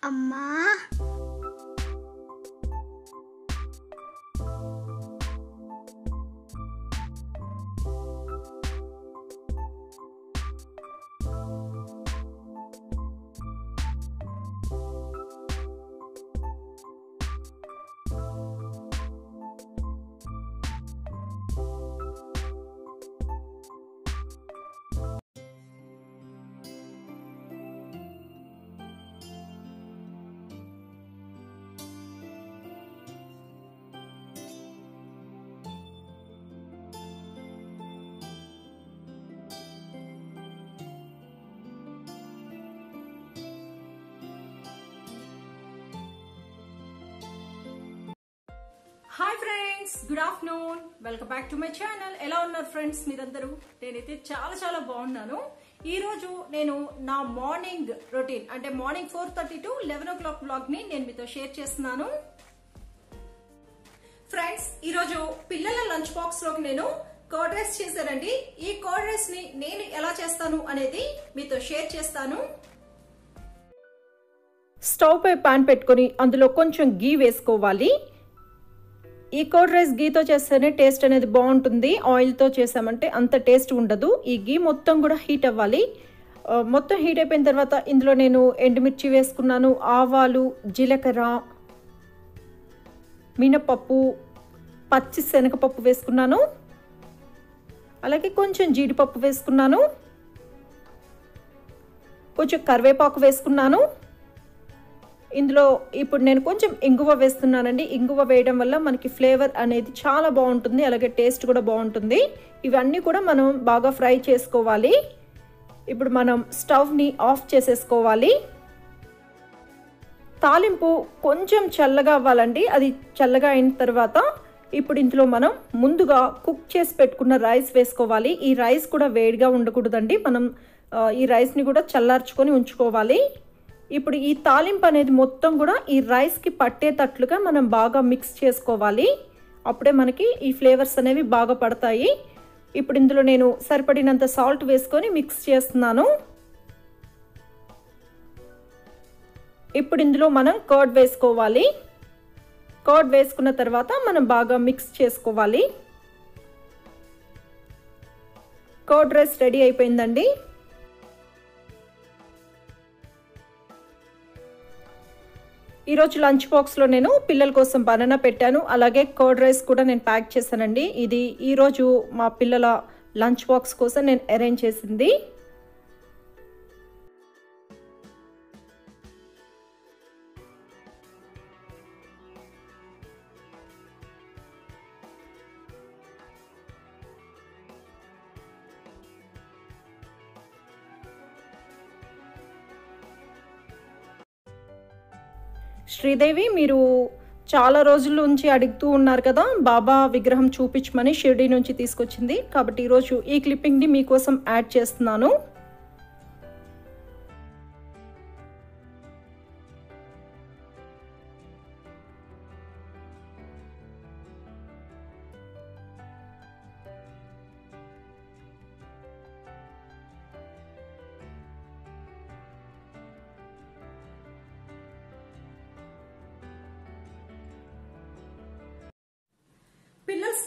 阿妈。hi friends good afternoon welcome back to my channel ఎలా ఉన్నారు friends మీరందరూ? నేనైతే చాలా చాలా బాగున్నాను. ఈ రోజు నేను నా మార్నింగ్ రొటీన్ అంటే morning four thirty to eleven o'clock బ్లాగ్ని నేను మీతో షేర్ చేస్తున్నాను. ఫ్రెండ్స్ ఈ రోజు పిల్లల లంచ్ బాక్స్లోకి నేను కర్డ్ రైస్ చేశానండి. ఈ కర్డ్ రైస్ని నేను ఎలా చేస్తాను అనేది మీతో షేర్ చేస్తాను. స్టవ్ పై పాన్ పెట్టుకొని అందులో కొంచెం గీ వేసుకోవాలి. ఈ కోడ్ రైస్ గీతో చేస్తేనే టేస్ట్ అనేది బాగుంటుంది. ఆయిల్తో చేసామంటే అంత టేస్ట్ ఉండదు. ఈ గీ మొత్తం కూడా హీట్ అవ్వాలి. మొత్తం హీట్ అయిపోయిన తర్వాత ఇందులో నేను ఎండుమిర్చి వేసుకున్నాను. ఆవాలు జీలకర్ర మినపప్పు పచ్చి శనగపప్పు వేసుకున్నాను. అలాగే కొంచెం జీడిపప్పు వేసుకున్నాను. కొంచెం కరివేపాకు వేసుకున్నాను. ఇందులో ఇప్పుడు నేను కొంచెం ఇంగువ వేస్తున్నానండి. ఇంగువ వేయడం వల్ల మనకి ఫ్లేవర్ అనేది చాలా బాగుంటుంది. అలాగే టేస్ట్ కూడా బాగుంటుంది. ఇవన్నీ కూడా మనం బాగా ఫ్రై చేసుకోవాలి. ఇప్పుడు మనం స్టవ్ని ఆఫ్ చేసేసుకోవాలి. తాలింపు కొంచెం చల్లగా అవ్వాలండి. అది చల్లగా అయిన తర్వాత ఇప్పుడు ఇందులో మనం ముందుగా కుక్ చేసి పెట్టుకున్న రైస్ వేసుకోవాలి. ఈ రైస్ కూడా వేడిగా ఉండకూడదండి. మనం ఈ రైస్ని కూడా చల్లార్చుకొని ఉంచుకోవాలి. ఇప్పుడు ఈ తాలింపు అనేది మొత్తం కూడా ఈ రైస్కి పట్టేటట్లుగా మనం బాగా మిక్స్ చేసుకోవాలి. అప్పుడే మనకి ఈ ఫ్లేవర్స్ అనేవి బాగా పడతాయి. ఇప్పుడు ఇందులో నేను సరిపడినంత సాల్ట్ వేసుకొని మిక్స్ చేస్తున్నాను. ఇప్పుడు ఇందులో మనం కర్డ్ వేసుకోవాలి. కర్డ్ వేసుకున్న తర్వాత మనం బాగా మిక్స్ చేసుకోవాలి. కర్డ్ రైస్ రెడీ అయిపోయిందండి. ఈరోజు లంచ్ బాక్స్లో నేను పిల్లల కోసం బనానా పెట్టాను. అలాగే కర్డ్ రైస్ కూడా నేను ప్యాక్ చేశానండి. ఇది ఈరోజు మా పిల్లల లంచ్ బాక్స్ కోసం నేను అరేంజ్ చేసింది. శ్రీదేవి మీరు చాలా రోజుల నుంచి అడుగుతూ ఉన్నారు కదా బాబా విగ్రహం చూపించమని షిర్డీ నుంచి తీసుకొచ్చింది. కాబట్టి ఈరోజు ఈ క్లిప్పింగ్ని మీకోసం యాడ్ చేస్తున్నాను.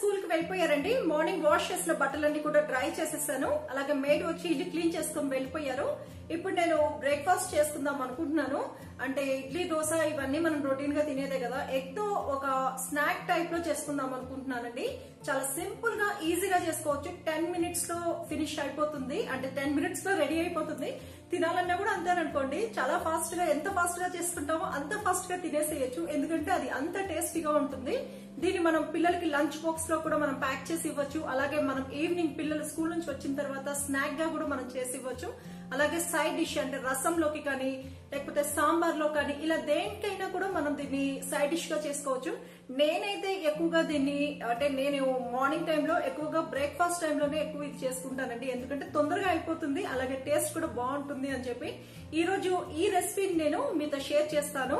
స్కూల్కి వెళ్ళిపోయారండి. మార్నింగ్ వాష్ చేసిన బట్టలన్నీ కూడా డ్రై చేసేసాను. అలాగే మేడ్ వచ్చి ఇల్లు క్లీన్ చేసుకొని వెళ్ళిపోయారు. ఇప్పుడు నేను బ్రేక్ఫాస్ట్ చేసుకుందాం అనుకుంటున్నాను. అంటే ఇడ్లీ దోశ ఇవన్నీ మనం రొటీన్గా తినేదే కదా. ఎగ్తో ఒక స్నాక్ టైప్లో చేసుకుందాం అనుకుంటున్నానండి. చాలా సింపుల్గా ఈజీగా చేసుకోవచ్చు. టెన్ మినిట్స్లో ఫినిష్ అయిపోతుంది. అంటే టెన్ మినిట్స్లో రెడీ అయిపోతుంది. తినాలన్నా కూడా అంతేననుకోండి చాలా ఫాస్ట్గా ఎంత ఫాస్ట్గా చేసుకుంటామో అంత ఫాస్ట్గా తినేసేయచ్చు. ఎందుకంటే అది అంత టేస్టీగా ఉంటుంది. దీన్ని మనం పిల్లలకి లంచ్ బాక్స్లో కూడా మనం ప్యాక్ చేసి ఇవ్వచ్చు. అలాగే మనం ఈవినింగ్ పిల్లలు స్కూల్ నుంచి వచ్చిన తర్వాత స్నాక్గా కూడా మనం చేసి ఇవ్వచ్చు. అలాగే సైడ్ డిష్ అంటే రసంలోకి కానీ లేకపోతే సాంబార్లో కానీ ఇలా దేనికైనా కూడా మనం దీన్ని సైడ్ డిష్గా చేసుకోవచ్చు. నేనైతే ఎక్కువగా దీన్ని అంటే నేను మార్నింగ్ టైంలో ఎక్కువగా బ్రేక్ఫాస్ట్ టైంలోనే ఎక్కువ ఇది చేసుకుంటానండి. ఎందుకంటే తొందరగా అయిపోతుంది అలాగే టేస్ట్ కూడా బాగుంటుంది అని చెప్పి ఈ రోజు ఈ రెసిపీని నేను మీతో షేర్ చేస్తాను.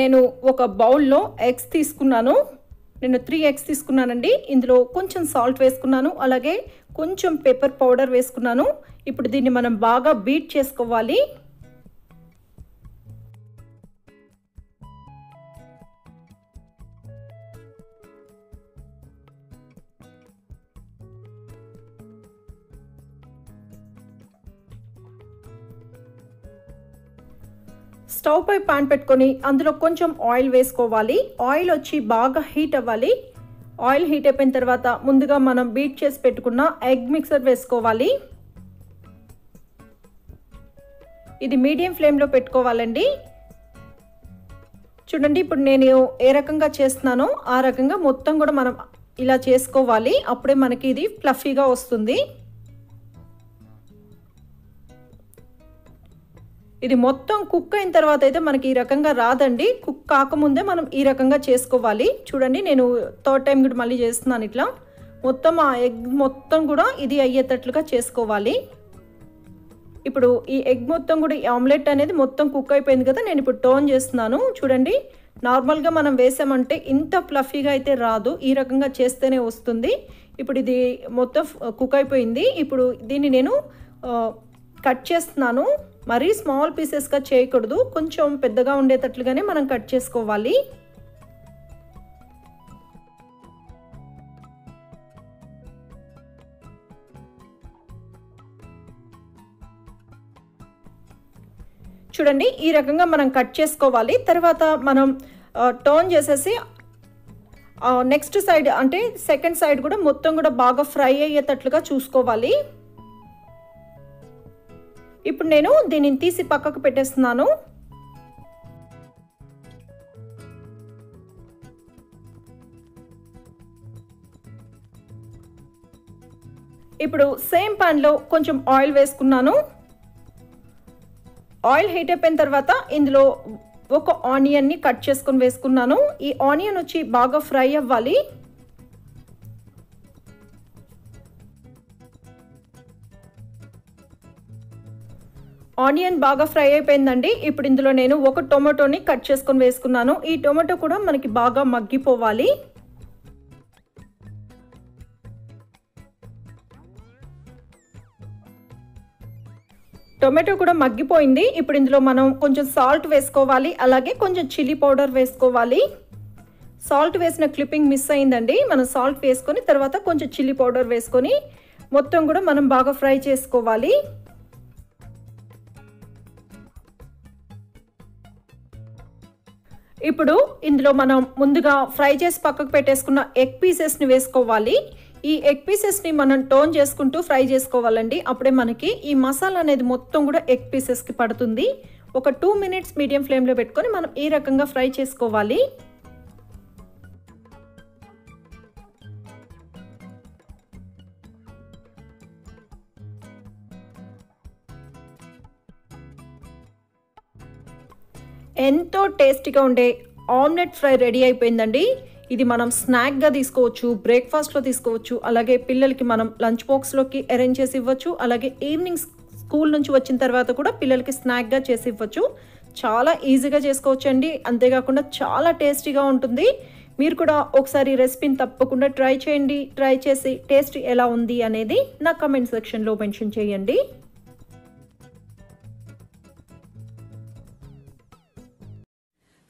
నేను ఒక బౌల్లో ఎగ్స్ తీసుకున్నాను. నేను త్రీ ఎగ్స్ తీసుకున్నానండి. ఇందులో కొంచెం సాల్ట్ వేసుకున్నాను. అలాగే కొంచెం పెప్పర్ పౌడర్ వేసుకున్నాను. ఇప్పుడు దీన్ని మనం బాగా బీట్ చేసుకోవాలి. స్టవ్ పై పాన్ పెట్టుకొని అందులో కొంచెం ఆయిల్ వేసుకోవాలి. ఆయిల్ వచ్చి బాగా హీట్ అవ్వాలి. ఆయిల్ హీట్ అయిపోయిన తర్వాత ముందుగా మనం బీట్ చేసి పెట్టుకున్న ఎగ్ మిక్సర్ వేసుకోవాలి. ఇది మీడియం ఫ్లేమ్లో పెట్టుకోవాలండి. చూడండి ఇప్పుడు నేను ఏ రకంగా చేస్తున్నానో ఆ రకంగా మొత్తం కూడా మనం ఇలా చేసుకోవాలి. అప్పుడే మనకి ఇది ఫ్లఫీగా వస్తుంది. ఇది మొత్తం కుక్ అయిన తర్వాత అయితే మనకి ఈ రకంగా రాదండి. కుక్ కాకముందే మనం ఈ రకంగా చేసుకోవాలి. చూడండి నేను థర్డ్ టైం కూడా మళ్ళీ చేస్తున్నాను ఇట్లా. మొత్తం ఆ ఎగ్ మొత్తం కూడా ఇది అయ్యేటట్లుగా చేసుకోవాలి. ఇప్పుడు ఈ ఎగ్ మొత్తం కూడా ఈ ఆమ్లెట్ అనేది మొత్తం కుక్ అయిపోయింది కదా నేను ఇప్పుడు టర్న్ చేస్తున్నాను. చూడండి నార్మల్గా మనం వేసామంటే ఇంత ఫ్లఫీగా అయితే రాదు. ఈ రకంగా చేస్తేనే వస్తుంది. ఇప్పుడు ఇది మొత్తం కుక్ అయిపోయింది. ఇప్పుడు దీన్ని నేను కట్ చేస్తున్నాను. మరీ స్మాల్ పీసెస్గా చేయకూడదు. కొంచెం పెద్దగా ఉండేటట్లుగానే మనం కట్ చేసుకోవాలి. చూడండి ఈ రకంగా మనం కట్ చేసుకోవాలి. తర్వాత మనం టర్న్ చేసేసి నెక్స్ట్ సైడ్ అంటే సెకండ్ సైడ్ కూడా మొత్తం కూడా బాగా ఫ్రై అయ్యేటట్లుగా చూసుకోవాలి. ఇప్పుడు నేను దీనిని తీసి పక్కకు పెట్టేస్తున్నాను. ఇప్పుడు సేమ్ పాన్లో కొంచెం ఆయిల్ వేసుకున్నాను. ఆయిల్ హీట్ అయిపోయిన తర్వాత ఇందులో ఒక ఆనియన్ని కట్ చేసుకొని వేసుకున్నాను. ఈ ఆనియన్ వచ్చి బాగా ఫ్రై అవ్వాలి. ఆనియన్ బాగా ఫ్రై అయిపోయిందండి. ఇప్పుడు ఇందులో నేను ఒక టొమాటోని కట్ చేసుకొని వేసుకున్నాను. ఈ టొమాటో కూడా మనకి బాగా మగ్గిపోవాలి. టొమాటో కూడా మగ్గిపోయింది. ఇప్పుడు ఇందులో మనం కొంచెం సాల్ట్ వేసుకోవాలి. అలాగే కొంచెం చిల్లీ పౌడర్ వేసుకోవాలి. సాల్ట్ వేసిన క్లిప్పింగ్ మిస్ అయిందండి. మనం సాల్ట్ వేసుకొని తర్వాత కొంచెం చిల్లీ పౌడర్ వేసుకొని మొత్తం కూడా మనం బాగా ఫ్రై చేసుకోవాలి. ఇప్పుడు ఇందులో మనం ముందుగా ఫ్రై చేసి పక్కకు పెట్టేసుకున్న ఎగ్ పీసెస్ని వేసుకోవాలి. ఈ ఎగ్ పీసెస్ని మనం టోన్ చేసుకుంటూ ఫ్రై చేసుకోవాలండి. అప్పుడే మనకి ఈ మసాలా అనేది మొత్తం కూడా ఎగ్ పీసెస్కి పడుతుంది. ఒక టూ మినిట్స్ మీడియం ఫ్లేమ్లో పెట్టుకొని మనం ఈ రకంగా ఫ్రై చేసుకోవాలి. ఎంతో టేస్టీగా ఉండే ఆమ్లెట్ ఫ్రై రెడీ అయిపోయిందండి. ఇది మనం స్నాక్గా తీసుకోవచ్చు బ్రేక్ఫాస్ట్లో తీసుకోవచ్చు అలాగే పిల్లలకి మనం లంచ్ బాక్స్లోకి అరేంజ్ చేసి ఇవ్వచ్చు అలాగే ఈవినింగ్ స్కూల్ నుంచి వచ్చిన తర్వాత కూడా పిల్లలకి స్నాక్గా చేసి ఇవ్వచ్చు. చాలా ఈజీగా చేసుకోవచ్చు అండి అంతేకాకుండా చాలా టేస్టీగా ఉంటుంది. మీరు కూడా ఒకసారి రెసిపీని తప్పకుండా ట్రై చేయండి. ట్రై చేసి టేస్ట్ ఎలా ఉంది అనేది నా కమెంట్ సెక్షన్లో మెన్షన్ చేయండి.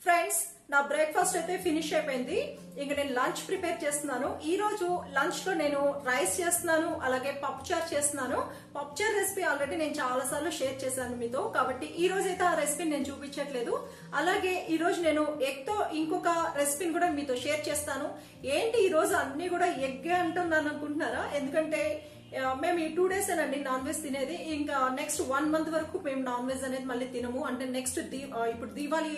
ఫ్రెండ్స్ నా బ్రేక్ఫాస్ట్ అయితే ఫినిష్ అయిపోయింది. ఇంక నేను లంచ్ ప్రిపేర్ చేస్తున్నాను. ఈ రోజు లంచ్లో నేను రైస్ చేస్తున్నాను అలాగే పప్పుచారు చేస్తున్నాను. పప్పుచారు రెసిపీ ఆల్రెడీ నేను చాలా సార్లు షేర్ చేశాను మీతో. కాబట్టి ఈ రోజు అయితే ఆ రెసిపీని నేను చూపించట్లేదు. అలాగే ఈ రోజు నేను ఎగ్తో ఇంకొక రెసిపీని కూడా మీతో షేర్ చేస్తాను. ఏంటి ఈ రోజు అన్ని కూడా ఎగ్ అంటున్నాను అనుకుంటున్నారా? ఎందుకంటే మేము ఈ టూ డేస్ అండి నాన్ వెజ్ తినేది. ఇంకా నెక్స్ట్ వన్ మంత్ వరకు మేము నాన్ వెజ్ అనేది మళ్ళీ తినము. అంటే నెక్స్ట్ ఇప్పుడు దీపావళి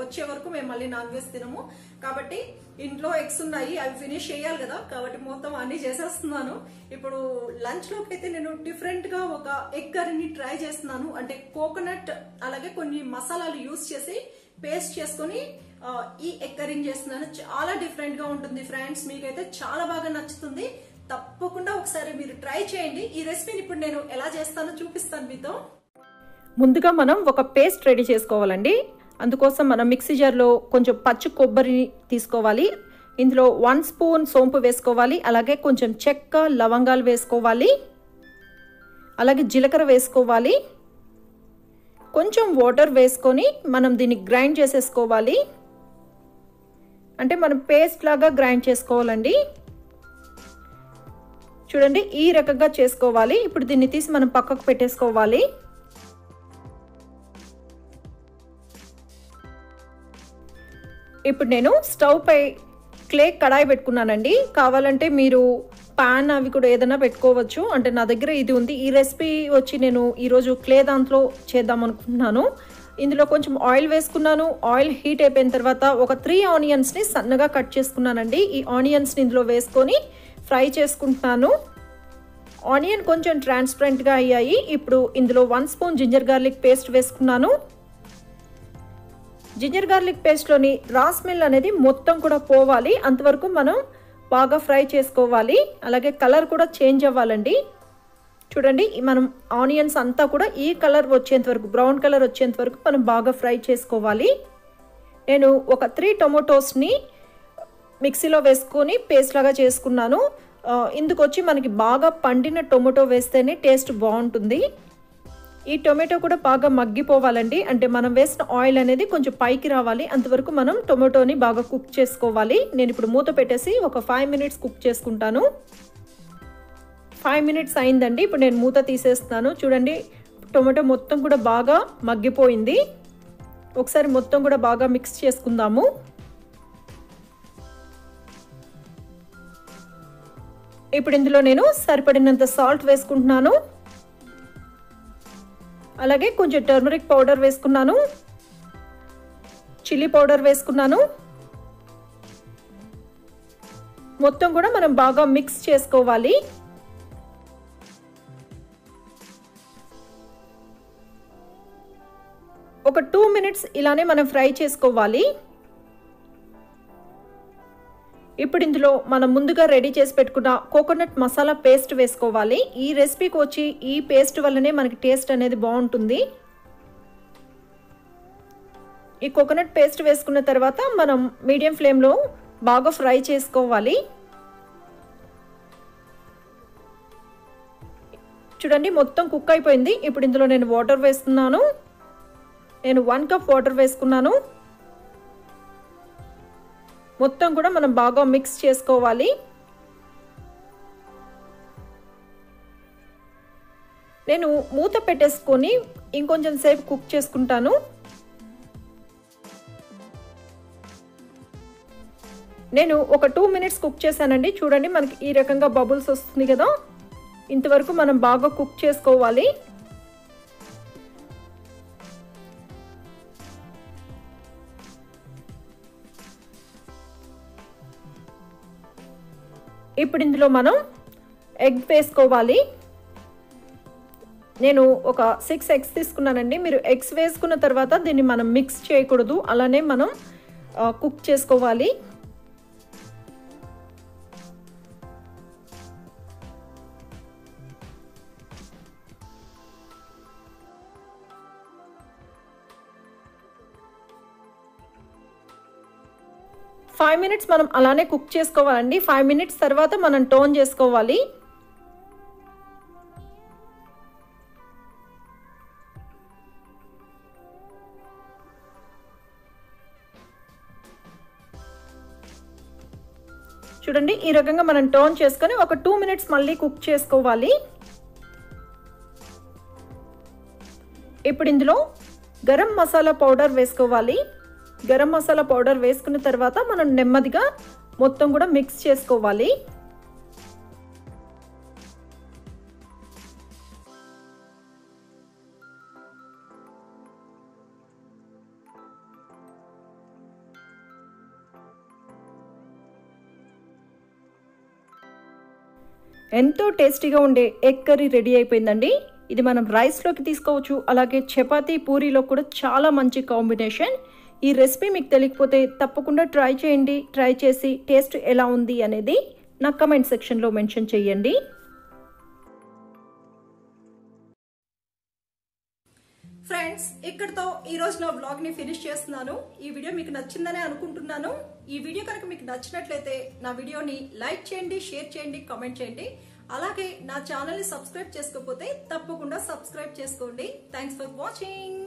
వచ్చే వరకు మేము మళ్ళీ నాన్ వెజ్ తినము. కాబట్టి ఇంట్లో ఎగ్స్ ఉన్నాయి అవి ఫినిష్ చేయాలి కదా. కాబట్టి మొత్తం అన్ని చేసేస్తున్నాను. ఇప్పుడు లంచ్లోకి అయితే నేను డిఫరెంట్గా ఒక ఎగ్ కర్రీని ట్రై చేస్తున్నాను. అంటే కోకోనట్ అలాగే కొన్ని మసాలాలు యూస్ చేసి పేస్ట్ చేసుకొని ఈ ఎగ్ కర్రీని చేస్తున్నాను. చాలా డిఫరెంట్గా ఉంటుంది ఫ్రెండ్స్. మీకైతే చాలా బాగా నచ్చుతుంది. తప్పకుండా ఒకసారి మీరు ట్రై చేయండి. ఈ రెసిపీని ఇప్పుడు నేను ఎలా చేస్తానో చూపిస్తాను మీతో. ముందుగా మనం ఒక పేస్ట్ రెడీ చేసుకోవాలండి. అందుకోసం మనం మిక్సీ జార్లో కొంచెం పచ్చి కొబ్బరి తీసుకోవాలి. ఇందులో వన్ స్పూన్ సోంపు వేసుకోవాలి. అలాగే కొంచెం చెక్క లవంగాలు వేసుకోవాలి. అలాగే జీలకర్ర వేసుకోవాలి. కొంచెం వాటర్ వేసుకొని మనం దీన్ని గ్రైండ్ చేసేసుకోవాలి. అంటే మనం పేస్ట్ లాగా గ్రైండ్ చేసుకోవాలండి. చూడండి ఈ రకంగా చేసుకోవాలి. ఇప్పుడు దీన్ని తీసి మనం పక్కకు పెట్టేసుకోవాలి. ఇప్పుడు నేను స్టవ్ పై క్లే కడాయి పెట్టుకున్నానండి. కావాలంటే మీరు పాన్ అవి కూడా ఏదైనా పెట్టుకోవచ్చు. అంటే నా దగ్గర ఇది ఉంది. ఈ రెసిపీ వచ్చి నేను ఈరోజు క్లే దాంట్లో చేద్దాం అనుకుంటున్నాను. ఇందులో కొంచెం ఆయిల్ వేసుకున్నాను. ఆయిల్ హీట్ అయిపోయిన తర్వాత ఒక త్రీ ఆనియన్స్ని సన్నగా కట్ చేసుకున్నానండి. ఈ ఆనియన్స్ని ఇందులో వేసుకొని ఫ్రై చేసుకుంటున్నాను. ఆనియన్ కొంచెం ట్రాన్స్పరెంట్గా అయ్యాయి. ఇప్పుడు ఇందులో one spoon ginger garlic paste వేసుకున్నాను. జింజర్ గార్లిక్ పేస్ట్లోని రా స్మెల్ అనేది మొత్తం కూడా పోవాలి. అంతవరకు మనం బాగా ఫ్రై చేసుకోవాలి. అలాగే కలర్ కూడా చేంజ్ అవ్వాలండి. చూడండి మనం ఆనియన్స్ అంతా కూడా ఈ కలర్ వచ్చేంత వరకు బ్రౌన్ కలర్ వచ్చేంత వరకు మనం బాగా ఫ్రై చేసుకోవాలి. నేను ఒక త్రీ టొమాటోస్ని మిక్సీలో వేసుకొని పేస్ట్ లాగా చేసుకున్నాను. ఇందుకు వచ్చి మనకి బాగా పండిన టొమాటో వేస్తేనే టేస్ట్ బాగుంటుంది. ఈ టొమాటో కూడా బాగా మగ్గిపోవాలండి. అంటే మనం వేసిన ఆయిల్ అనేది కొంచెం పైకి రావాలి. అంతవరకు మనం టొమాటోని బాగా కుక్ చేసుకోవాలి. నేను ఇప్పుడు మూత పెట్టేసి ఒక ఫైవ్ మినిట్స్ కుక్ చేసుకుంటాను. ఫైవ్ మినిట్స్ అయిందండి. ఇప్పుడు నేను మూత తీసేస్తాను చూడండి టొమాటో మొత్తం కూడా బాగా మగ్గిపోయింది. ఒకసారి మొత్తం కూడా బాగా మిక్స్ చేసుకుందాము. ఇప్పుడు ఇందులో నేను సరిపడినంత సాల్ట్ వేసుకుంటున్నాను. అలాగే కొంచెం టర్మరిక్ పౌడర్ వేసుకున్నాను. చిల్లీ పౌడర్ వేసుకున్నాను. మొత్తం కూడా మనం బాగా మిక్స్ చేసుకోవాలి. ఒక టూ మినిట్స్ ఇలానే మనం ఫ్రై చేసుకోవాలి. ఇప్పుడు ఇందులో మనం ముందుగా రెడీ చేసి పెట్టుకున్న కోకోనట్ మసాలా పేస్ట్ వేసుకోవాలి. ఈ రెసిపీకి వచ్చి ఈ పేస్ట్ వల్లనే మనకి టేస్ట్ అనేది బాగుంటుంది. ఈ కోకోనట్ పేస్ట్ వేసుకున్న తర్వాత మనం మీడియం ఫ్లేమ్లో బాగా ఫ్రై చేసుకోవాలి. చూడండి మొత్తం కుక్ అయిపోయింది. ఇప్పుడు ఇందులో నేను వాటర్ వేస్తున్నాను. నేను వన్ కప్ వాటర్ వేసుకున్నాను. మొత్తం కూడా మనం బాగా మిక్స్ చేసుకోవాలి. నేను మూత పెట్టేసుకొని ఇంకొంచెం సేపు కుక్ చేసుకుంటాను. నేను ఒక టూ మినిట్స్ కుక్ చేశానండి. చూడండి మనకి ఈ రకంగా బబుల్స్ వస్తుంది కదా. ఇంతవరకు మనం బాగా కుక్ చేసుకోవాలి. ఇప్పుడు ఇందులో మనం ఎగ్ వేసుకోవాలి. నేను ఒక సిక్స్ ఎగ్స్ తీసుకున్నానండి. మీరు ఎగ్స్ వేసుకున్న తర్వాత దీన్ని మనం మిక్స్ చేయకూడదు. అలానే మనం కుక్ చేసుకోవాలి. ఫైవ్ మినిట్స్ మనం అలానే కుక్ చేసుకోవాలండి. ఫైవ్ మినిట్స్ తర్వాత మనం టోన్ చేసుకోవాలి. చూడండి ఈ రకంగా మనం టర్న్ చేసుకొని ఒక టూ మినిట్స్ మళ్ళీ కుక్ చేసుకోవాలి. ఇప్పుడు ఇందులో గరం మసాలా పౌడర్ వేసుకోవాలి. గరం మసాలా పౌడర్ వేసుకున్న తర్వాత మనం నెమ్మదిగా మొత్తం కూడా మిక్స్ చేసుకోవాలి. ఎంతో టేస్టీగా ఉండే ఎగ్ కర్రీ రెడీ అయిపోయిందండి. ఇది మనం రైస్లోకి తీసుకోవచ్చు అలాగే చపాతీ పూరీలో కూడా చాలా మంచి కాంబినేషన్. ఈ రెసిపీ మీకు తెలియకపోతే తప్పకుండా ట్రై చేయండి. ట్రై చేసి టేస్ట్ ఎలా ఉంది అనేది నా కమెంట్ సెక్షన్లో మెన్షన్ చేయండి. ఫ్రెండ్స్ ఇక్కడతో ఈ రోజు నా బ్లాగ్ని ఫినిష్ చేస్తున్నాను. ఈ వీడియో మీకు నచ్చిందనే అనుకుంటున్నాను. ఈ వీడియో కనుక మీకు నచ్చినట్లయితే నా వీడియోని లైక్ చేయండి షేర్ చేయండి కామెంట్ చేయండి. అలాగే నా ఛానల్ని సబ్స్క్రైబ్ చేసుకోకపోతే తప్పకుండా సబ్స్క్రైబ్ చేసుకోండి. Thanks for watching